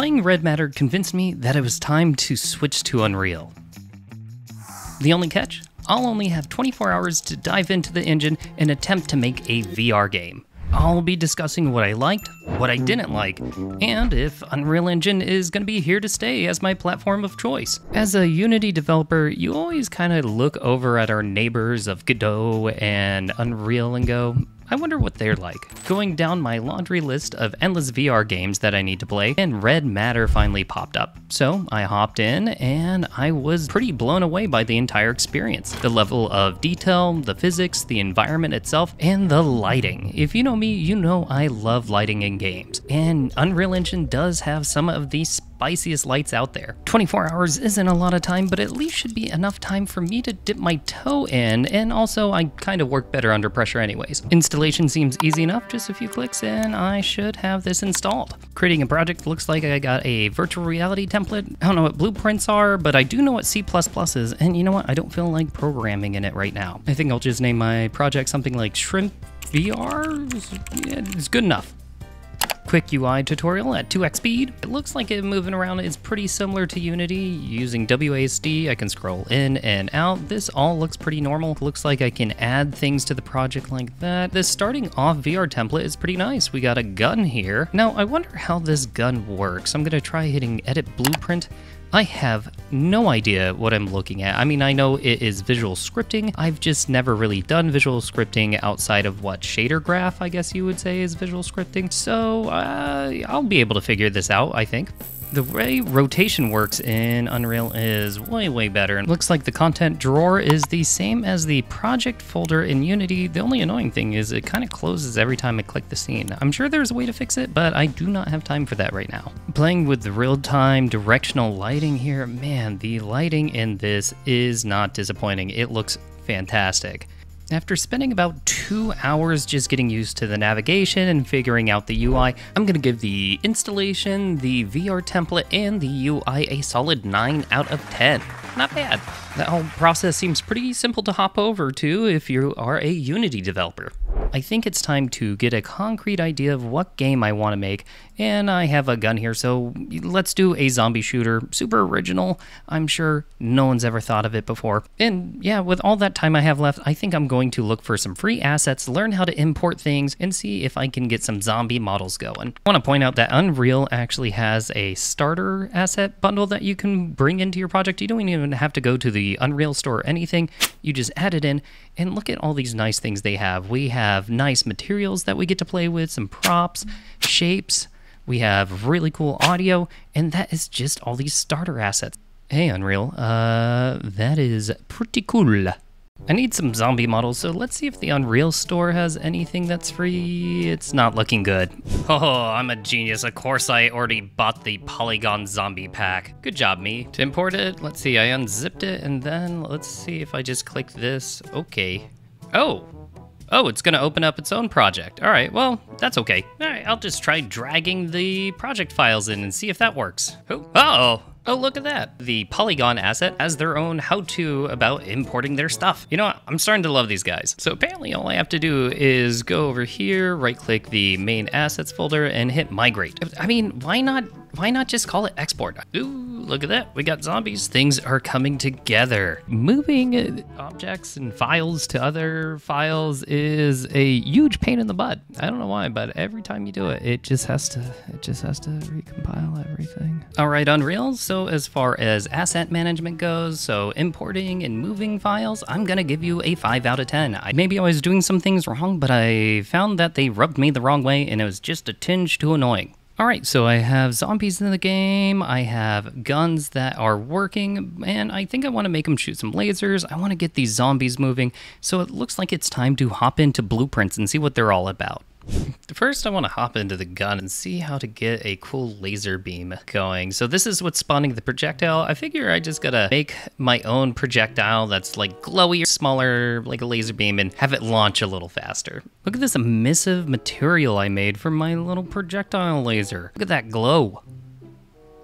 Playing Red Matter convinced me that it was time to switch to Unreal. The only catch? I'll only have 24 hours to dive into the engine and attempt to make a VR game. I'll be discussing what I liked, what I didn't like, and if Unreal Engine is going to be here to stay as my platform of choice. As a Unity developer, you always kind of look over at our neighbors of Godot and Unreal and go, I wonder what they're like. Going down my laundry list of endless VR games that I need to play, and Red Matter finally popped up. So I hopped in, and I was pretty blown away by the entire experience. The level of detail, the physics, the environment itself, and the lighting. If you know me, you know I love lighting in games. And Unreal Engine does have some of these spiciest lights out there. 24 hours isn't a lot of time, but at least should be enough time for me to dip my toe in, and also I kind of work better under pressure anyways. Installation seems easy enough, just a few clicks and I should have this installed. Creating a project looks like I got a virtual reality template. I don't know what blueprints are, but I do know what C++ is, and you know what? I don't feel like programming in it right now. I think I'll just name my project something like Shrimp VR? Yeah, it's good enough quick UI tutorial at 2x speed. It looks like it moving around is pretty similar to Unity. Using WASD, I can scroll in and out. This all looks pretty normal. Looks like I can add things to the project like that. This starting off VR template is pretty nice. We got a gun here. Now, I wonder how this gun works. I'm gonna try hitting edit blueprint. I have no idea what I'm looking at. I mean, I know it is visual scripting. I've just never really done visual scripting outside of what shader graph, I guess you would say, is visual scripting. So uh, I'll be able to figure this out, I think. The way rotation works in Unreal is way, way better. And looks like the content drawer is the same as the project folder in Unity. The only annoying thing is it kind of closes every time I click the scene. I'm sure there's a way to fix it, but I do not have time for that right now. Playing with the real-time directional lighting here, man, the lighting in this is not disappointing. It looks fantastic. After spending about two hours just getting used to the navigation and figuring out the UI, I'm going to give the installation, the VR template, and the UI a solid 9 out of 10. Not bad. That whole process seems pretty simple to hop over to if you are a Unity developer. I think it's time to get a concrete idea of what game I want to make, and I have a gun here, so let's do a zombie shooter. Super original. I'm sure no one's ever thought of it before. And yeah, with all that time I have left, I think I'm going to look for some free assets, learn how to import things, and see if I can get some zombie models going. I want to point out that Unreal actually has a starter asset bundle that you can bring into your project. You don't even have to go to the Unreal store or anything. You just add it in, and look at all these nice things they have. We have have nice materials that we get to play with, some props, shapes. We have really cool audio, and that is just all these starter assets. Hey, Unreal, uh, that is pretty cool. I need some zombie models, so let's see if the Unreal store has anything that's free. It's not looking good. Oh, I'm a genius. Of course I already bought the Polygon Zombie Pack. Good job, me. To import it, let's see, I unzipped it, and then let's see if I just click this. Okay. Oh, Oh, it's to open up its own project. All right, well, that's okay. All right, I'll just try dragging the project files in and see if that works. Oh, uh-oh. Oh, look at that. The Polygon asset has their own how-to about importing their stuff. You know what? I'm starting to love these guys. So apparently all I have to do is go over here, right-click the main assets folder, and hit migrate. I mean, why not why not just call it export? Ooh, look at that. We got zombies. Things are coming together. Moving uh, objects and files to other files is a huge pain in the butt. I don't know why, but every time you do it, it just has to it just has to recompile everything. All right, Unreal. So as far as asset management goes, so importing and moving files, I'm gonna give you a 5 out of 10. I, maybe I was doing some things wrong, but I found that they rubbed me the wrong way and it was just a tinge too annoying. Alright, so I have zombies in the game, I have guns that are working, and I think I want to make them shoot some lasers. I want to get these zombies moving, so it looks like it's time to hop into blueprints and see what they're all about. First, I want to hop into the gun and see how to get a cool laser beam going. So this is what's spawning the projectile. I figure I just gotta make my own projectile that's like glowy, smaller, like a laser beam, and have it launch a little faster. Look at this emissive material I made for my little projectile laser. Look at that glow.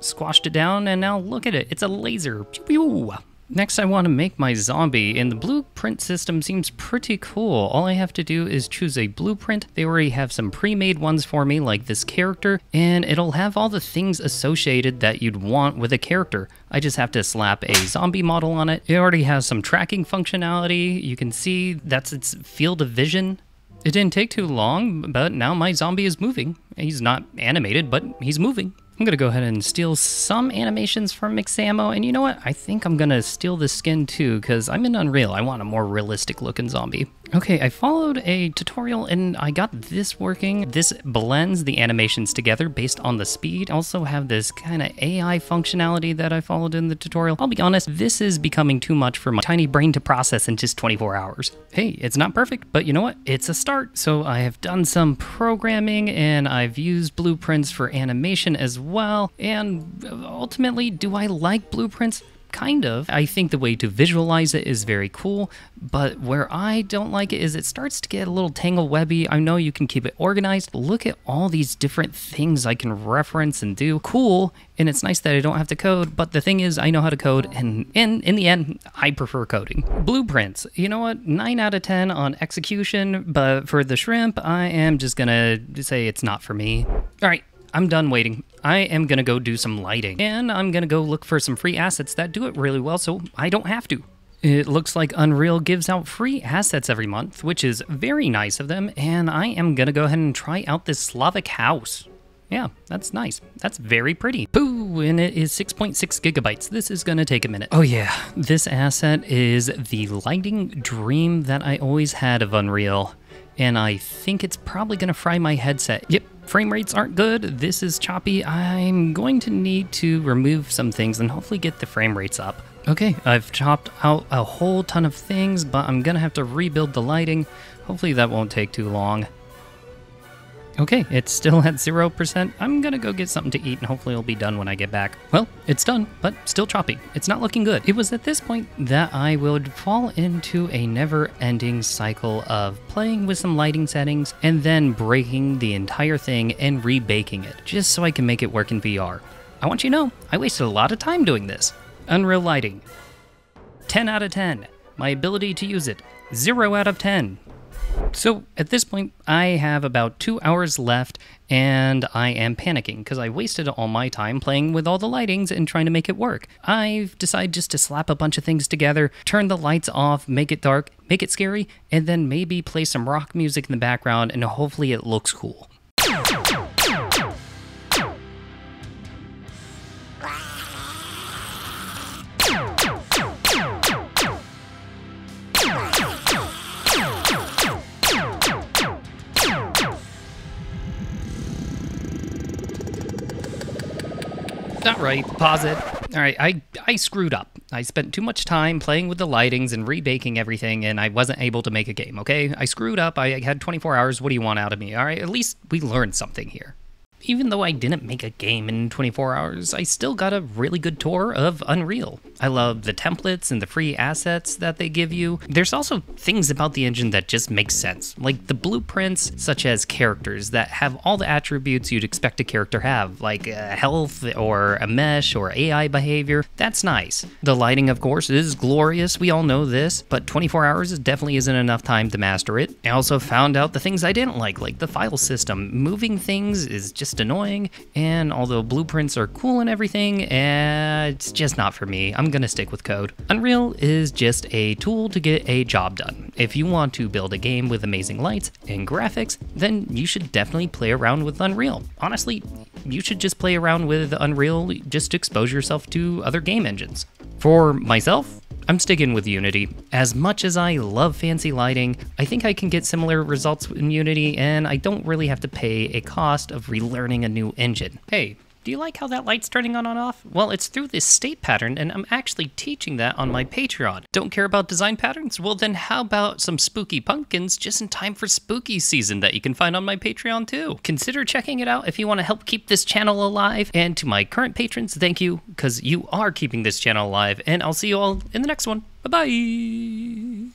Squashed it down, and now look at it. It's a laser. Pew pew. Next, I want to make my zombie, and the blueprint system seems pretty cool. All I have to do is choose a blueprint. They already have some pre-made ones for me, like this character, and it'll have all the things associated that you'd want with a character. I just have to slap a zombie model on it. It already has some tracking functionality. You can see that's its field of vision. It didn't take too long, but now my zombie is moving. He's not animated, but he's moving. I'm gonna go ahead and steal some animations from Mixamo, and you know what? I think I'm gonna steal the skin too, because I'm in Unreal. I want a more realistic looking zombie. Okay, I followed a tutorial and I got this working. This blends the animations together based on the speed. Also have this kind of AI functionality that I followed in the tutorial. I'll be honest, this is becoming too much for my tiny brain to process in just 24 hours. Hey, it's not perfect, but you know what? It's a start. So I have done some programming and I've used blueprints for animation as well. And ultimately, do I like blueprints? Kind of. I think the way to visualize it is very cool, but where I don't like it is it starts to get a little tangle webby. I know you can keep it organized. Look at all these different things I can reference and do. Cool, and it's nice that I don't have to code, but the thing is I know how to code, and in, in the end, I prefer coding. Blueprints, you know what? 9 out of 10 on execution, but for the shrimp, I am just gonna say it's not for me. All right, I'm done waiting. I am gonna go do some lighting, and I'm gonna go look for some free assets that do it really well so I don't have to. It looks like Unreal gives out free assets every month, which is very nice of them, and I am gonna go ahead and try out this Slavic house. Yeah, that's nice. That's very pretty. Pooh, and it is 6.6 gigabytes. This is gonna take a minute. Oh yeah, this asset is the lighting dream that I always had of Unreal, and I think it's probably gonna fry my headset. Yep, frame rates aren't good, this is choppy, I'm going to need to remove some things and hopefully get the frame rates up. Okay, I've chopped out a whole ton of things, but I'm gonna have to rebuild the lighting. Hopefully that won't take too long. Okay, it's still at 0%. I'm gonna go get something to eat and hopefully it'll be done when I get back. Well, it's done, but still choppy. It's not looking good. It was at this point that I would fall into a never ending cycle of playing with some lighting settings and then breaking the entire thing and rebaking it, just so I can make it work in VR. I want you to know, I wasted a lot of time doing this. Unreal Lighting. 10 out of 10. My ability to use it. 0 out of 10. So at this point, I have about two hours left and I am panicking because I wasted all my time playing with all the lightings and trying to make it work. I've decided just to slap a bunch of things together, turn the lights off, make it dark, make it scary, and then maybe play some rock music in the background and hopefully it looks cool. Not right. Pause it. All right, I, I screwed up. I spent too much time playing with the lightings and rebaking everything, and I wasn't able to make a game, okay? I screwed up. I had 24 hours. What do you want out of me? All right, at least we learned something here. Even though I didn't make a game in 24 hours, I still got a really good tour of Unreal. I love the templates and the free assets that they give you. There's also things about the engine that just make sense, like the blueprints, such as characters that have all the attributes you'd expect a character have, like uh, health or a mesh or AI behavior. That's nice. The lighting, of course, is glorious. We all know this, but 24 hours definitely isn't enough time to master it. I also found out the things I didn't like, like the file system. Moving things is just just annoying, and although blueprints are cool and everything, eh, it's just not for me. I'm gonna stick with code. Unreal is just a tool to get a job done. If you want to build a game with amazing lights and graphics, then you should definitely play around with Unreal. Honestly, you should just play around with Unreal just to expose yourself to other game engines. For myself, I'm sticking with Unity. As much as I love fancy lighting, I think I can get similar results in Unity and I don't really have to pay a cost of relearning a new engine. Hey, do you like how that light's turning on and off? Well, it's through this state pattern, and I'm actually teaching that on my Patreon. Don't care about design patterns? Well, then how about some spooky pumpkins just in time for spooky season that you can find on my Patreon too? Consider checking it out if you want to help keep this channel alive. And to my current patrons, thank you, because you are keeping this channel alive, and I'll see you all in the next one. Bye bye.